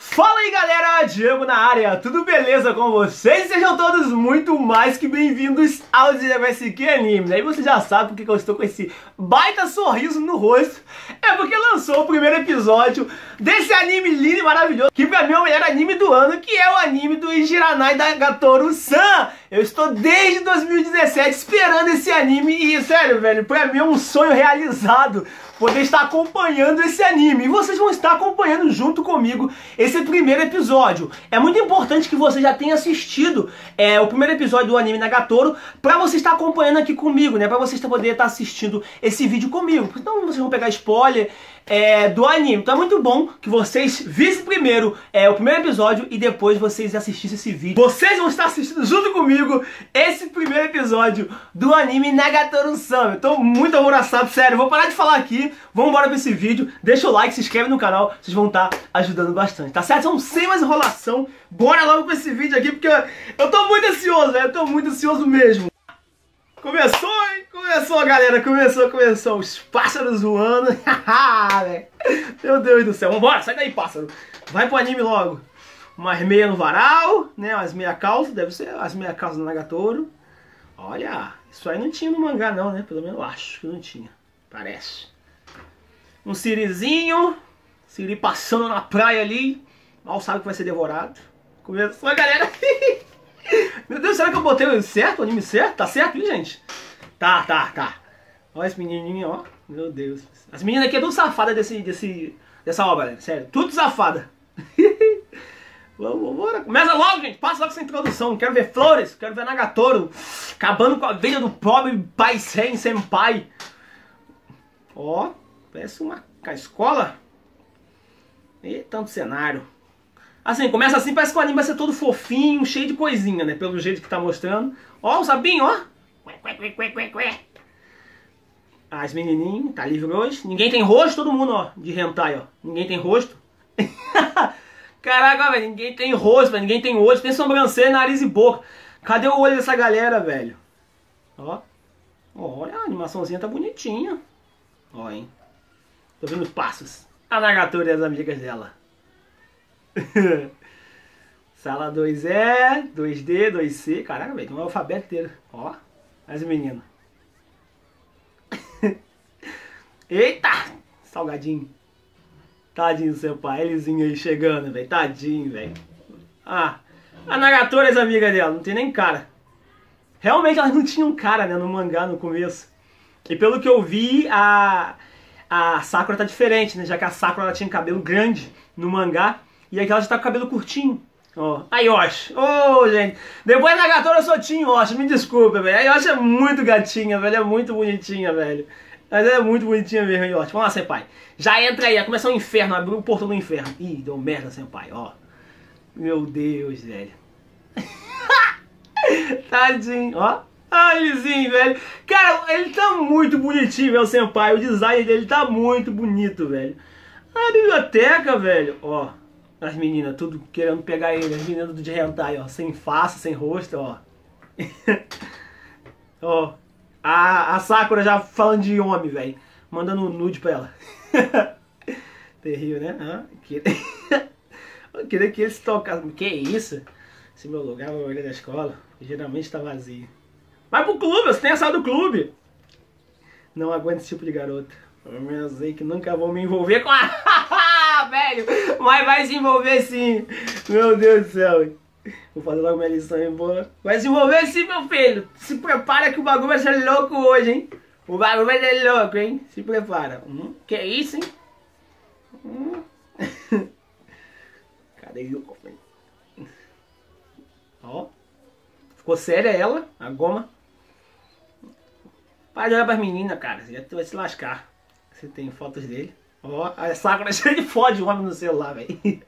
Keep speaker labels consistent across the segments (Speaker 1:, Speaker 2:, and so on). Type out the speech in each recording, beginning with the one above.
Speaker 1: Fala aí galera, Diego na área, tudo beleza com vocês? Sejam todos muito mais que bem-vindos ao DMSQ Anime. Aí você já sabe porque eu estou com esse baita sorriso no rosto. É porque lançou o primeiro episódio desse anime lindo e maravilhoso, que pra mim é o melhor anime do ano, que é o anime do Ijiranai da Gatoru-san. Eu estou desde 2017 esperando esse anime e, sério, velho, pra mim é um sonho realizado poder estar acompanhando esse anime. E vocês vão estar acompanhando junto comigo esse primeiro episódio. É muito importante que você já tenha assistido é, o primeiro episódio do anime Nagatoro para você estar acompanhando aqui comigo, né? Para você poder estar assistindo esse vídeo comigo. Então vocês vão pegar spoiler é, do anime. Então é muito bom que vocês vissem primeiro é, o primeiro episódio e depois vocês assistissem esse vídeo. Vocês vão estar assistindo junto comigo esse primeiro episódio do anime Nagatoru-sama. Eu tô muito abraçado, sério. Vou parar de falar aqui, vamos embora pra esse vídeo. Deixa o like, se inscreve no canal, vocês vão estar ajudando bastante, tá certo? Então sem mais enrolação, bora logo pra esse vídeo aqui, porque eu, tô muito ansioso, velho. Eu tô muito ansioso mesmo. Começou, hein? Começou, galera. Começou, começou. Os pássaros voando. Meu Deus do céu. Vambora, sai daí, pássaro. Vai pro anime logo. Umas meia no varal, né? Umas meia calça, deve ser as meia calça do Nagatoro. Olha, isso aí não tinha no mangá não, né? Pelo menos eu acho que não tinha. Parece. Um sirizinho. Siri passando na praia ali. Mal sabe que vai ser devorado. Começou, galera. Meu Deus, será que eu botei certo, o anime certo? Tá certo, gente? Tá, tá, tá. Olha esse menininho, ó. Meu Deus. As meninas aqui é tudo safada desse, desse, dessa obra, né? sério. Tudo safada. Vamos, bora. Começa logo, gente. Passa logo essa introdução. Quero ver flores, quero ver Nagatoro. Acabando com a vida do pobre pai sem senpai. Ó, parece uma, uma escola. E tanto cenário. Assim, começa assim, parece que o anime vai ser todo fofinho, cheio de coisinha, né? Pelo jeito que tá mostrando. Ó, o sabinho, ó. As menininhas, tá livre hoje. Ninguém tem rosto, todo mundo, ó, de hentai, ó. Ninguém tem rosto. Caraca, velho, ninguém tem rosto. Ninguém tem olho, tem sobrancelha, nariz e boca. Cadê o olho dessa galera, velho? Ó. Olha, a animaçãozinha tá bonitinha. Ó, hein. Tô vendo os passos. A Nagatoro e as amigas dela. Sala 2E, 2D, 2C. Caraca, velho, tem um alfabeto inteiro. Ó, as meninas. Eita! Salgadinho. Tadinho seu pai, elezinho aí chegando, velho. Tadinho, velho. Ah, a Nagatoro e as amigas dela, não tem nem cara. Realmente elas não tinham cara, né, no mangá no começo. E pelo que eu vi, a, a Sakura tá diferente, né? Já que a Sakura ela tinha cabelo grande no mangá. E aqui ela já tá com o cabelo curtinho. Ó. A Yoshi. Ô, oh, gente. Depois da gatona eu sou Tim Yoshi. Me desculpa, velho. A Yoshi é muito gatinha, velho. É muito bonitinha, velho. Mas ela é muito bonitinha mesmo, Yoshi. Vamos lá, Senpai. Já entra aí. Vai começar o inferno. Abriu o portão do inferno. Ih, deu merda, Senpai. Ó. Meu Deus, velho. Tadinho. Ó. Ai, Lizinho, velho. Cara, ele tá muito bonitinho, velho, Senpai. O design dele tá muito bonito, velho. A biblioteca, velho. Ó. As meninas, tudo querendo pegar ele. As meninas do de hentai, ó. Sem face, sem rosto, ó. ó. A, a Sakura já falando de homem, velho. Mandando um nude pra ela. Terrível, né? Ah, Eu queria que eles tocassem. Que isso? Esse meu lugar, o olho da escola, geralmente tá vazio. Vai pro clube, você tem essa do clube. Não aguento esse tipo de garota. Eu sei que nunca vou me envolver com a... velho. Mas vai se envolver sim. Meu Deus do céu. Vou fazer logo minha lição e vou. Vai se envolver sim, meu filho. Se prepara que o bagulho vai ser louco hoje, hein? O bagulho vai ser louco, hein? Se prepara. Hum, que isso, hein? Hum. Cadê o cofre? Ó. Ficou séria ela, a goma. Para de olhar pras meninas, cara. Você já vai se lascar. Você tem fotos dele. Ó, a Sakura cheia de foto de homem no celular, velho.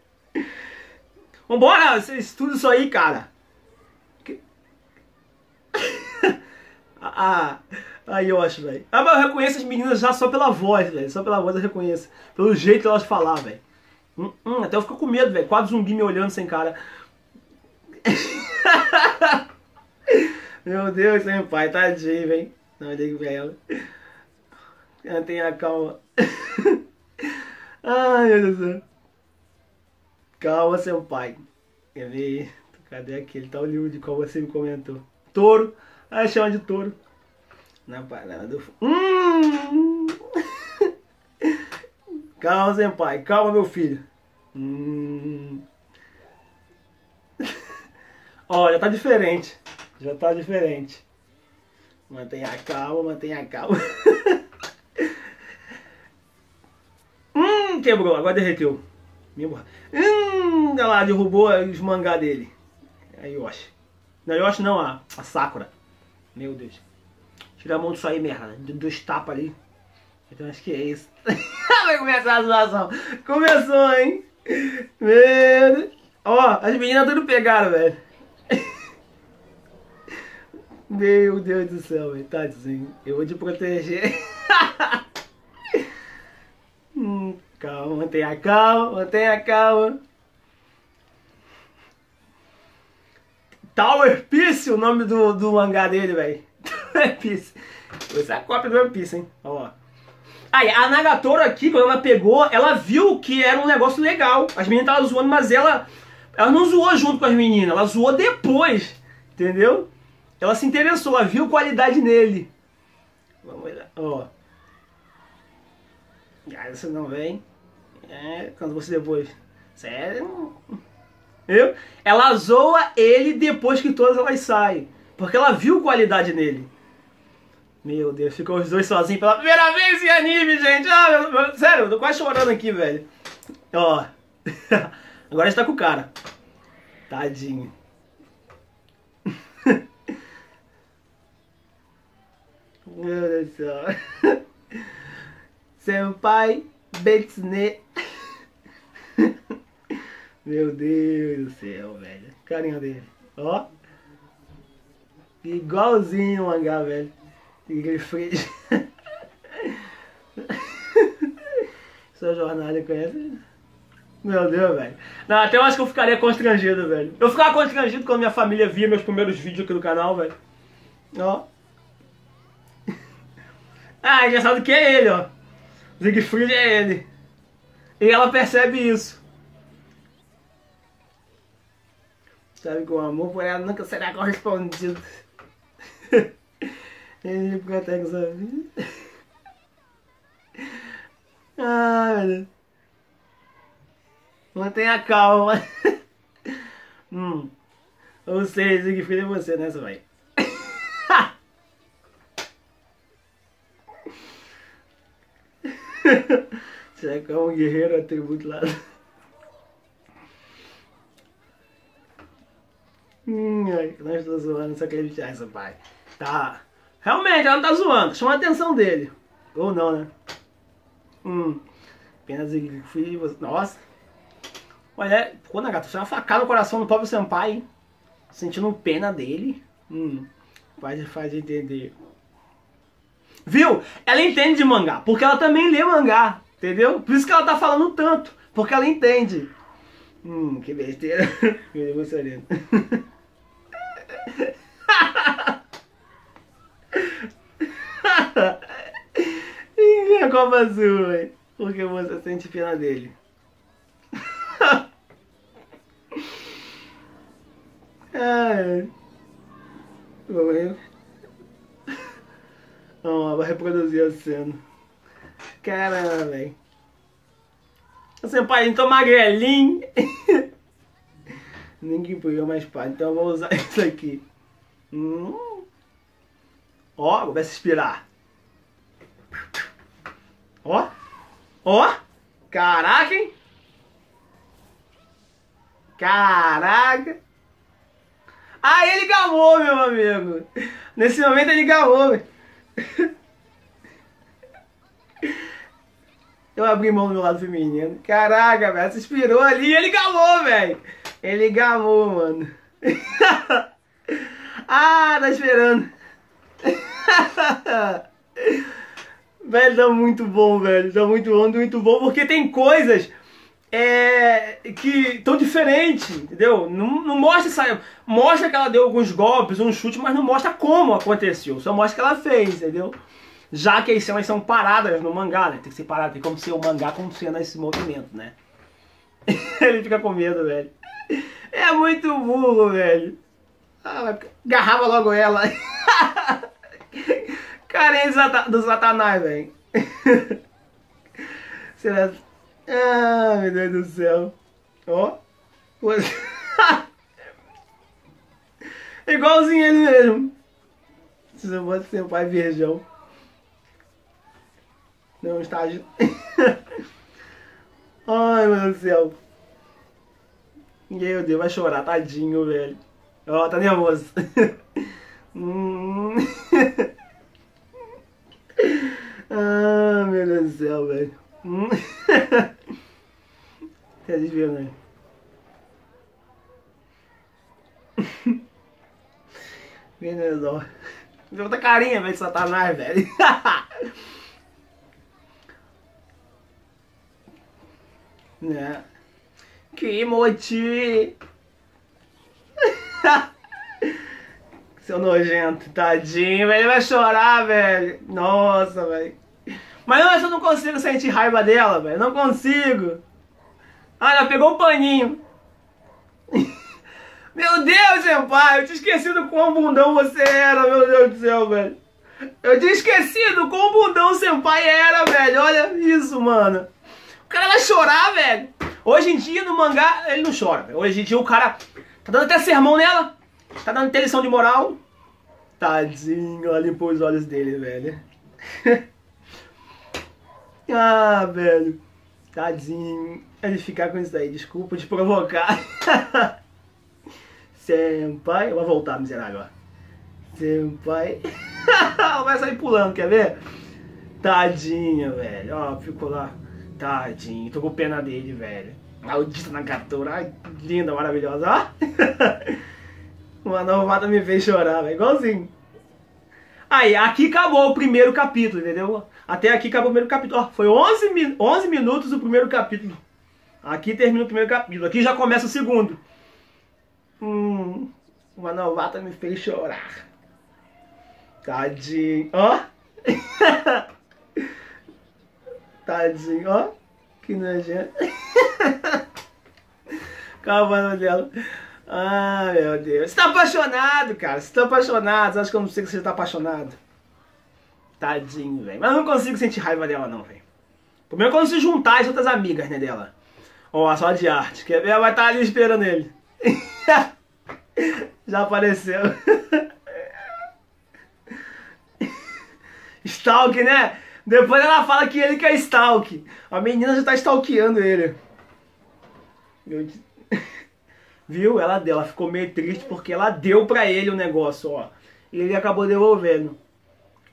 Speaker 1: Vambora, você estuda isso aí, cara. ah, a Yoshi, velho. Ah, mas eu reconheço as meninas já só pela voz, velho. Só pela voz eu reconheço. Pelo jeito elas falam, velho. Hum, hum, até eu fico com medo, velho. Quatro zumbi me olhando sem cara. Meu Deus, meu pai, tadinho, velho. Não, ligo pra ela. Tenha calma. Ai, meu Deus. Calma, seu pai. Cadê aquele? Tá o livro de qual você me comentou. Touro. Ah, chama de touro. Na parada do. Hum! Calma, seu pai. Calma, meu filho. Hum. Ó, já tá diferente. Já tá diferente. Mantenha calma, mantenha calma. quebrou, agora derreteu. Hum, olha lá, derrubou os mangá dele. A Yoshi. Não, Yoshi não, a, a Sakura. Meu Deus. Tira a mão disso aí, merda. Dois tapas ali. Então acho que é isso. Vai começar a zoação. Começou, hein? Meu Deus. Ó, as meninas tudo pegaram, velho. Meu Deus do céu, velho. Tadinho. Eu vou te proteger. calma, mantenha calma, mantenha calma. Tower Piece, o nome do, do mangá dele, velho. Tower Piece. Essa é a cópia do One Piece, hein? Ó. Aí, a Nagatoro aqui, quando ela pegou, ela viu que era um negócio legal. As meninas estavam zoando, mas ela, ela não zoou junto com as meninas, ela zoou depois. Entendeu? Ela se interessou, ela viu qualidade nele. Vamos lá, ó. Ah, você não vem. É, quando você depois. Sério? Eu? Ela zoa ele depois que todas elas saem. Porque ela viu qualidade nele. Meu Deus, ficou os dois sozinhos pela primeira vez em anime, gente. Ah, meu, meu, sério, eu tô quase chorando aqui, velho. Ó. Agora está com o cara. Tadinho. Meu Deus do céu. Senpai Betsune. Meu Deus do céu, velho. Carinha dele. Ó. Igualzinho o mangá, velho. Fridge. Sua jornada conhece? Meu Deus, velho. Não, até eu acho que eu ficaria constrangido, velho. Eu ficava constrangido quando minha família via meus primeiros vídeos aqui no canal, velho. Ó. Ah, já sabe que é ele, ó. Siegfried é ele. E ela percebe isso. Sabe que o amor por ela nunca será correspondido. ele sua vida. Ah, meu Deus. Mantenha calma. hum. Ou seja, Siegfried é você, né, seu pai? Será que é um guerreiro atributo lá? Hum, não estou zoando, só queria deixar essa pai. Tá. Realmente, ela não tá zoando. Chama a atenção dele. Ou não, né? Hum. Apenas fui. Nossa. Olha, pô, Nagato, é uma facada no coração do pobre Senpai? Sentindo pena dele. Hum. Faz, faz entender. Viu? Ela entende de mangá, porque ela também lê mangá, entendeu? Por isso que ela tá falando tanto, porque ela entende. Hum, que besteira. Me emocionando. a Copa Azul, velho. Porque você sente pena dele. Ai. Vamos ver. Vamos lá, vou reproduzir a cena. Caramba, velho. Senpai, então magrelinho. Ninguém pegou mais pá, então eu vou usar isso aqui. Hum. Ó, começa a inspirar. Ó. Ó. Caraca, hein? Caraca. Ah, ele gamou, meu amigo. Nesse momento ele gamou. Eu abri mão do meu lado feminino. Caraca, velho. Se inspirou ali e ele gamou, velho. Ele gamou, mano. ah, tá esperando. velho, tá muito bom, velho. Tá muito bom, muito bom. Porque tem coisas é, que estão diferentes, entendeu? Não, não mostra essa, Mostra que ela deu alguns golpes, um chute, mas não mostra como aconteceu. Só mostra que ela fez, entendeu? Já que as cenas são paradas no mangá, né? Tem que ser parado, tem como ser o mangá como cena esse movimento, né? Ele fica com medo, velho. É muito burro, velho. Ah, agarrava logo ela. Carinha do satanás, velho. Será... Ah, meu Deus do céu. Ó. Igualzinho ele mesmo. Se eu fosse seu pai virgão. Não, estágio. Ai, meu Deus do céu. Meu Deus, vai chorar, tadinho, velho. Ó, oh, tá nervoso. hum. ah, meu Deus do céu, velho. Hum. Viram, né? Deus, ó. Outra carinha, velho, satanás, velho. né? Que moti! Seu nojento, tadinho. Ele vai chorar, velho. Nossa, velho. Mas eu não consigo sentir raiva dela, velho. Não consigo. Ah, ela pegou um paninho. Meu Deus, senpai, eu tinha esquecido quão bundão você era, meu Deus do céu, velho. Eu tinha esquecido quão bundão senpai era, velho. Olha isso, mano. O cara vai chorar, velho. Hoje em dia, no mangá, ele não chora. Véio. Hoje em dia, o cara tá dando até sermão nela. Tá dando até lição de moral. Tadinho, ela limpou os olhos dele, velho. ah, velho. Tadinho. Ele ficar com isso aí. Desculpa te provocar. Senpai. Vai voltar, miserável. Senpai. Vai sair pulando, quer ver? Tadinha, velho. Ó, ficou lá. Tadinho. Tô com pena dele, velho. Maldita Nagatora. Ai, linda, maravilhosa. Ó. Uma novata me fez chorar, velho. Igualzinho. Aí, aqui acabou o primeiro capítulo, entendeu? Até aqui acabou o primeiro capítulo. Ó, foi 11, 11 minutos o primeiro capítulo. Aqui termina o primeiro capítulo. Aqui já começa o segundo. Hum, uma novata me fez chorar. Tadinho. Ó. Tadinho, ó. Que nojento. Calma dela. Ah, meu Deus. Você tá apaixonado, cara. Você tá apaixonado. Acha que eu não sei que você tá apaixonado? Tadinho, velho. Mas eu não consigo sentir raiva dela, não, velho. Primeiro quando se juntar as outras amigas, né, dela. Ó, só de arte. Quer ver? Vai estar tá ali esperando ele. Já apareceu. Stalk, né? Depois ela fala que ele quer stalk. A menina já tá stalkeando ele. Viu? Ela deu, ela ficou meio triste porque ela deu pra ele o negócio, ó. E ele acabou devolvendo.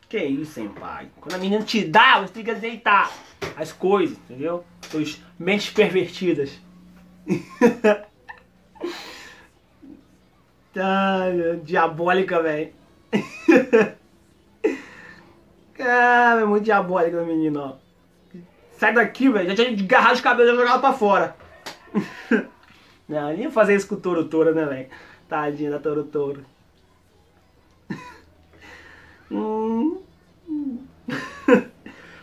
Speaker 1: Que isso, hein, pai? Quando a menina te dá, você tem que aceitar as coisas, entendeu? Suas mentes pervertidas. Ai, diabólica, velho. ah, é muito diabólica, menino, ó. Sai daqui, velho. Já tinha agarrado os cabelos e jogado pra fora. Não, nem ia fazer isso com o Toro, né, velho? Tadinha da Toro. Hum.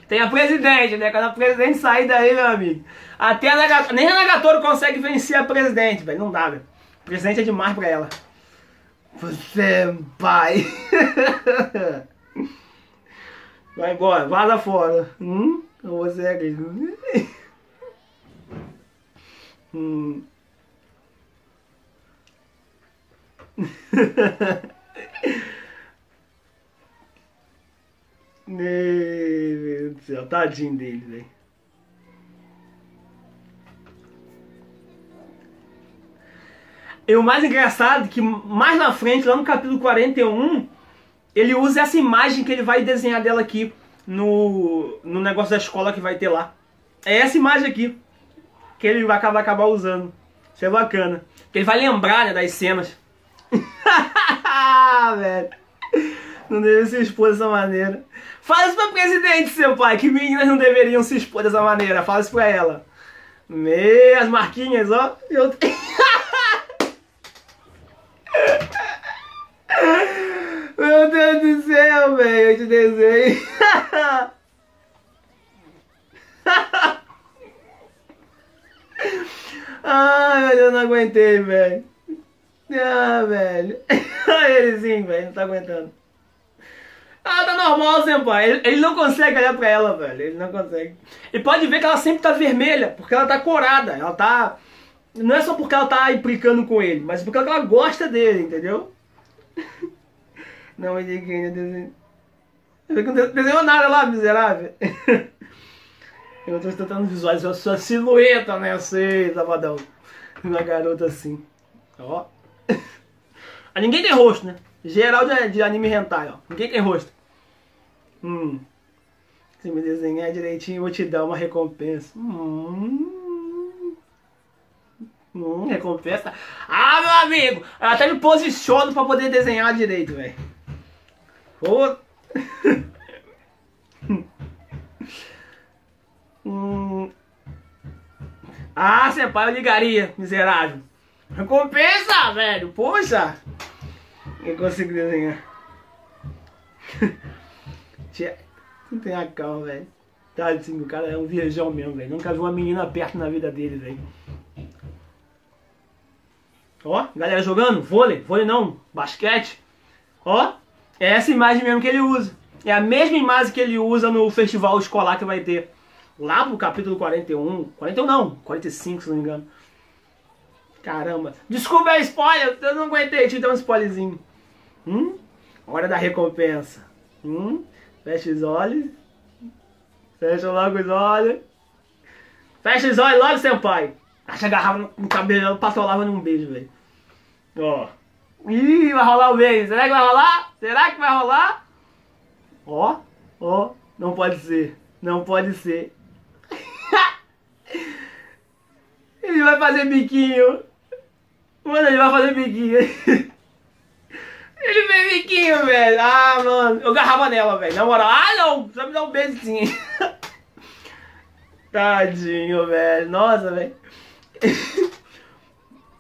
Speaker 1: Tem a presidente, né? Quando a presidente sair daí, meu amigo. Até a Nagatoro, nem a Nagatoro consegue vencer a presidente, velho. Não dá, velho. Presidente é demais pra ela. Você é pai. Vai embora, vaza fora. Hum? Você é aqui. hum. Meu Deus do céu, tadinho dele, velho. E o mais engraçado é que mais na frente, lá no capítulo 41, ele usa essa imagem que ele vai desenhar dela aqui no, no negócio da escola que vai ter lá. É essa imagem aqui que ele vai acabar, acabar usando. Isso é bacana. Porque ele vai lembrar né, das cenas. Velho. Não deve se expor dessa maneira. Fala isso pra presidente, seu pai, que meninas não deveriam se expor dessa maneira. Fala isso pra ela. Meias marquinhas, ó. Eu... Meu Deus do céu, velho, eu te desenho. Ai, velho, eu não aguentei, velho. Ah, velho. Ele sim, velho, não tá aguentando. Ah, tá normal, senpai. Ele, ele não consegue olhar pra ela, velho. Ele não consegue. E pode ver que ela sempre tá vermelha, porque ela tá corada. Ela tá. Não é só porque ela tá implicando com ele, mas porque ela gosta dele, entendeu? Não, ele desenho. Não desenhou nada lá, miserável. Eu tô tentando visualizar a sua silhueta, né? Sei, sabadão. Uma garota assim. Ó. Ah, ninguém tem rosto, né? Geral de, de anime hentai, ó. Ninguém tem rosto. Hum. Se me desenhar direitinho, vou te dar uma recompensa. Hum. Hum, recompensa. Ah, meu amigo! Eu até me posiciono pra poder desenhar direito, velho. Pô. hum. Ah, pai, eu ligaria, miserável. Recompensa, velho. Poxa. Eu consigo desenhar. Não tem a calma, velho. Assim, o cara é um viajão mesmo, velho. Nunca vi uma menina perto na vida dele, velho. Ó, galera jogando vôlei, vôlei não, basquete. Ó, é essa imagem mesmo que ele usa. É a mesma imagem que ele usa no festival escolar que vai ter. Lá pro capítulo 41. 41 não, 45 se não me engano. Caramba. Desculpa a spoiler, eu não aguentei te dar um spoilerzinho. Hum? Hora da recompensa. Hum? Fecha os olhos. Fecha logo os olhos. Fecha os olhos logo, seu pai. Acha agarrava no cabelo, passou num beijo, velho. Ó. Ih, vai rolar o beijo. Será que vai rolar? Será que vai rolar? Ó, ó. Não pode ser. Não pode ser. Ele vai fazer biquinho. Mano, ele vai fazer biquinho. Ele fez biquinho, velho. Ah, mano. Eu agarrava nela, velho. Na moral. Ah, não. Só me dar um beijo sim. Tadinho, velho. Nossa, velho.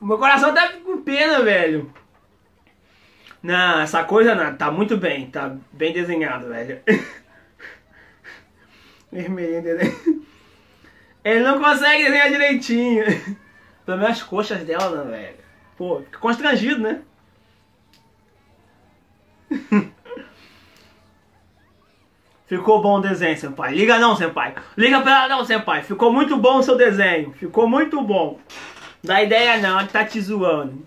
Speaker 1: Meu coração tá com pena, velho. Não, essa coisa não, tá muito bem. Tá bem desenhado, velho. Vermelhinho desenho. Ele não consegue desenhar direitinho. Pelo menos as coxas dela, né, velho. Pô, fica constrangido, né? Ficou bom o desenho, senpai. Liga não, senpai. Liga pra ela não, senpai. Ficou muito bom o seu desenho. Ficou muito bom. Dá ideia não, ele tá te zoando.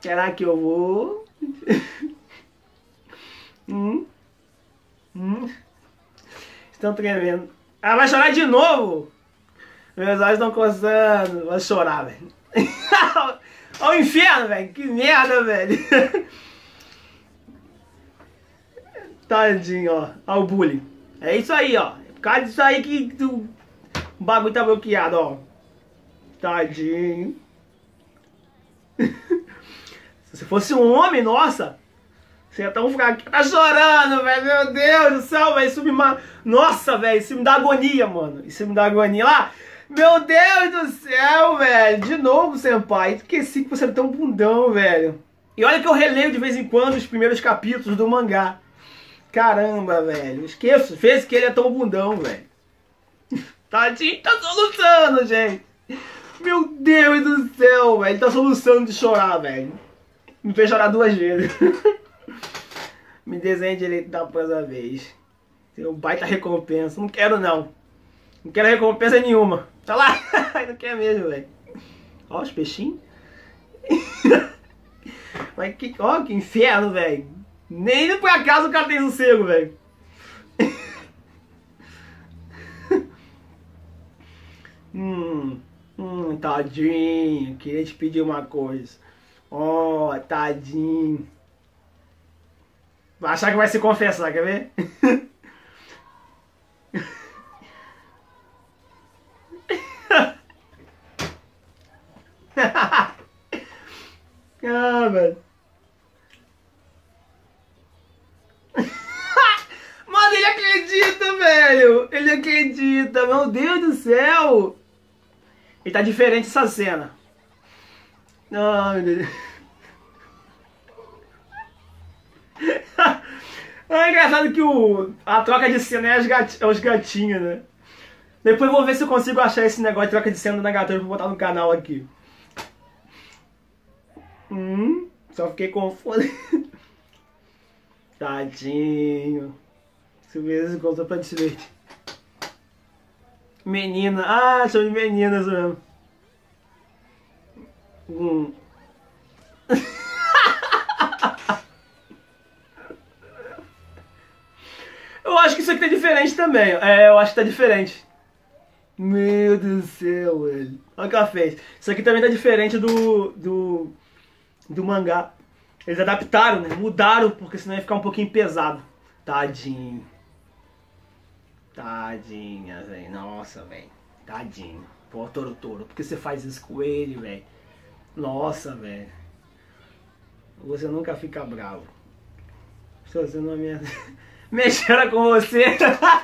Speaker 1: Será que eu vou? hum? Hum? Estão tremendo. Ah, vai chorar de novo? Meus olhos estão coçando. Vai chorar, velho. Olha o inferno, velho. Que merda, velho. Tadinho, ó. Olha o bullying. É isso aí, ó. É por causa disso aí que tu... o bagulho tá bloqueado, ó. Tadinho. Se fosse um homem, nossa. Você ia tão fraco. Tá chorando, velho. Meu Deus do céu, velho. Isso me. Nossa, velho. Isso me dá agonia, mano. Isso me dá agonia. Lá. Meu Deus do céu, velho. De novo, senpai. Esqueci que você é tão bundão, velho. E olha que eu releio de vez em quando os primeiros capítulos do mangá. Caramba, velho. Esqueço. Fez que ele é tão bundão, velho. Tadinho, tá soluçando, gente. Meu Deus do céu, velho. Ele tá soluçando de chorar, velho. Me fez chorar duas vezes. Me desenhe direito da próxima vez. Um baita recompensa. Não quero, não. Não quero recompensa nenhuma. Tá lá. não quer mesmo, velho. Ó, os peixinhos. Mas que, ó, que inferno, velho. Nem por acaso o cara tem sossego, velho. hum, hum, tadinho. Queria te pedir uma coisa. Ó, oh, tadinho. Vai achar que vai se confessar, quer ver? ah, velho. Velho! Ele acredita, meu Deus do céu! E tá diferente essa cena. Ai, meu Deus. É engraçado que o, a troca de cena é, gat, é os gatinhos, né? Depois vou ver se eu consigo achar esse negócio de troca de cena do Nagatoro pra botar no canal aqui. Hum, só fiquei confuso. Tadinho. Se vezes conta pra te Menina. Ah, são de meninas mesmo. Hum. eu acho que isso aqui tá diferente também. É, eu acho que tá diferente. Meu Deus do céu, velho. Olha o que ela fez. Isso aqui também tá diferente do, do, do mangá. Eles adaptaram, né? Mudaram, porque senão ia ficar um pouquinho pesado. Tadinho. Tadinha, velho. Nossa, velho. Tadinho. Pô, Toro Toro, por que você faz isso com ele, velho? Nossa, velho. Você nunca fica bravo. Se você não me... mexera com você.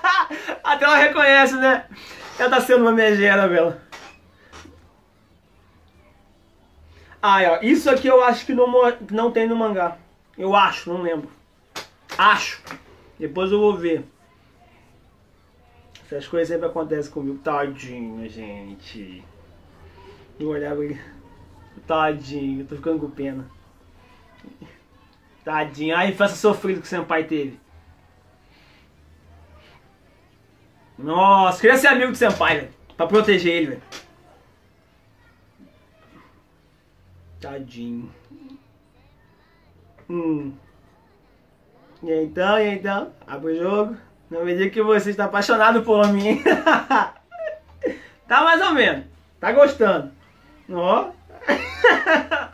Speaker 1: Até ela reconhece, né? Ela tá sendo uma megera, velho. Ah, ó, isso aqui eu acho que não, não tem no mangá. Eu acho, não lembro. Acho. Depois eu vou ver. Essas coisas sempre acontecem comigo. Tadinho, gente. Eu olhava aqui. Tadinho, tô ficando com pena. Tadinho. Ai, faça sofrido que o seu pai teve. Nossa, queria ser amigo do Senpai, velho. Pra proteger ele, velho. Tadinho. Hum. E então, e então? Abre o jogo. Não me diga que você está apaixonado por mim. tá mais ou menos. Tá gostando. Ó.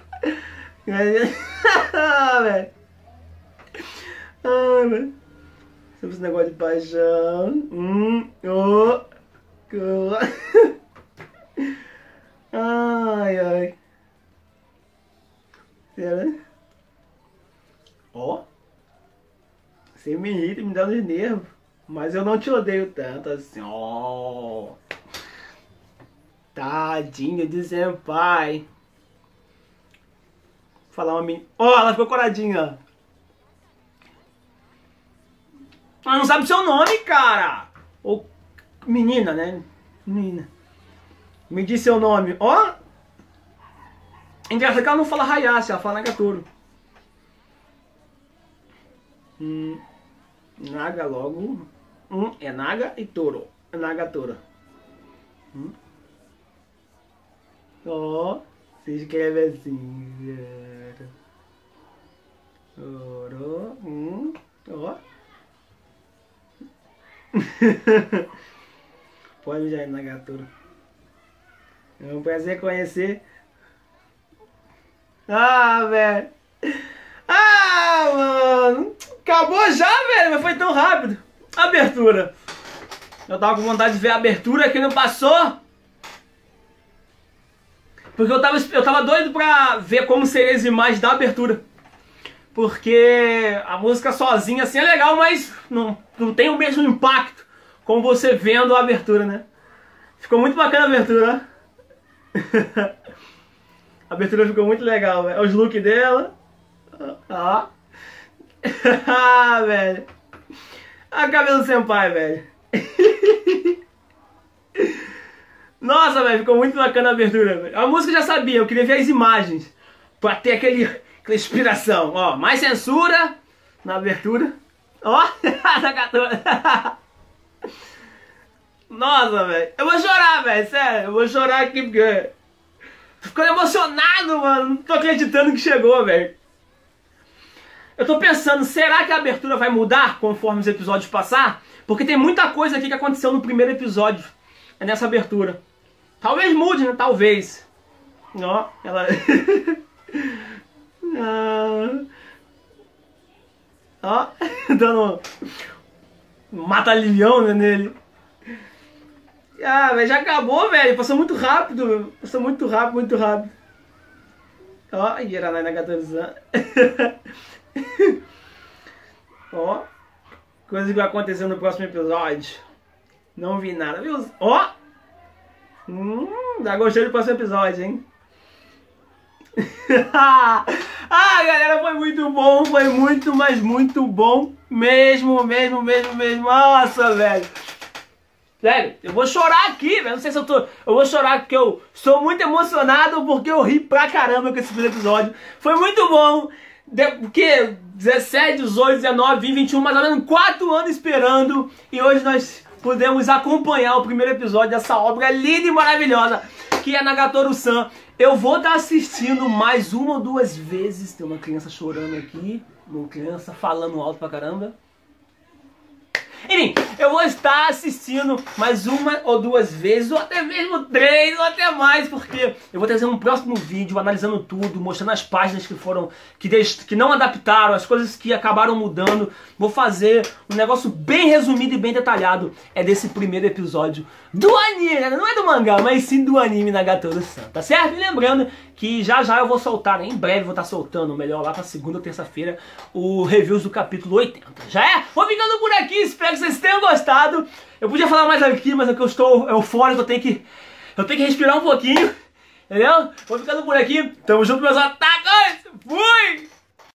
Speaker 1: velho. Ai, velho. Sobre esse negócio de paixão. Hum. Oh. Ai, ai. Será? Ó. Você me irrita, me dá nos nervos. Mas eu não te odeio tanto assim, ó. Tadinha de senpai. Vou falar uma menina. Ó, ela ficou coradinha. Ela não sabe seu nome, cara. Ou menina, né? Menina. Me diz seu nome. Ó, Engraçado que ela não fala Hayashi, ela fala Nagatoro. Hum, naga logo. Hum, é Naga e Toro. É Nagatoro. Hum. Ó, oh, se escreve assim. Toro. Hum, ó. Pode já ir Nagatoro. É um prazer conhecer ah, velho. Ah, mano. Acabou já, velho, mas foi tão rápido. Abertura. Eu tava com vontade de ver a abertura que não passou. Porque eu tava, eu tava doido pra ver como seriam as imagens da abertura. Porque a música sozinha assim é legal, mas não, não tem o mesmo impacto como você vendo a abertura, né? Ficou muito bacana a abertura. A abertura ficou muito legal, velho. Os looks dela. Ó. ah, velho. A cabelo senpai, velho. Nossa, velho, ficou muito bacana a abertura, velho. A música eu já sabia, eu queria ver as imagens. Pra ter aquele, aquela inspiração. Ó, mais censura na abertura. Ó, tá catando. Nossa, velho. Eu vou chorar, velho, sério. Eu vou chorar aqui porque Tô ficando emocionado, mano. Não tô acreditando que chegou, velho. Eu tô pensando, será que a abertura vai mudar conforme os episódios passar? Porque tem muita coisa aqui que aconteceu no primeiro episódio, é nessa abertura. Talvez mude, né? Talvez. Ó, ela... ah... Ó, dando mata-leão né, nele. Ah, mas já acabou, velho. Passou muito rápido. Passou muito rápido, muito rápido. Ó, oh, Iranai Nagatori-san. Ó, coisa que vai acontecer no próximo episódio. Não vi nada, viu? Ó! Hum, dá gostei do próximo episódio, hein? ah, galera, foi muito bom, foi muito, mas muito bom. Mesmo, mesmo, mesmo, mesmo. Nossa, velho. Sério, eu vou chorar aqui, velho. Não sei se eu tô. Eu vou chorar porque eu sou muito emocionado porque eu ri pra caramba com esse episódio. Foi muito bom. De, porque 17, 18, 19, 20, 21, mais ou menos 4 anos esperando. E hoje nós pudemos acompanhar o primeiro episódio dessa obra linda e maravilhosa que é Nagatoro-san. Eu vou estar assistindo mais uma ou duas vezes. Tem uma criança chorando aqui. Uma criança falando alto pra caramba. Enfim, eu vou estar assistindo mais uma ou duas vezes, ou até mesmo três, ou até mais, porque eu vou trazer um próximo vídeo analisando tudo, mostrando as páginas que foram, que, que não adaptaram, as coisas que acabaram mudando. Vou fazer um negócio bem resumido e bem detalhado. É desse primeiro episódio do anime, né? não é do mangá, mas sim do anime Nagatoro-san, tá certo? E lembrando que já já eu vou soltar, né? em breve vou estar soltando, melhor lá pra segunda ou terça-feira, o reviews do capítulo 80. Já é? Vou ficando por aqui, espero que vocês tenham gostado. Eu podia falar mais aqui, mas é que eu estou eufórico, eu tenho que, eu tenho que respirar um pouquinho, entendeu? Vou ficando por aqui, tamo junto meus otários!